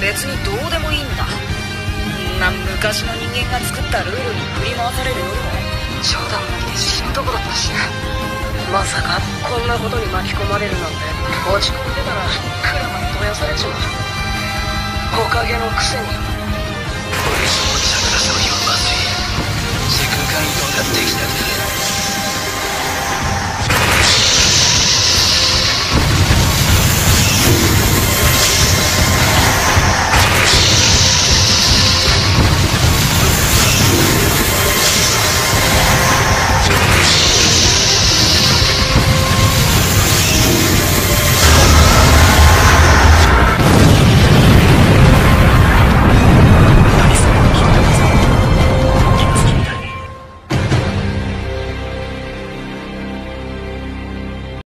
別にどうでもいいんだ。んな昔の人間が作ったルールに振り回されるよりも冗談なんで死ぬとこだったしまさかこんなことに巻き込まれるなんて落ち込んでたらクラマに燃やされちまう。木陰のくせに。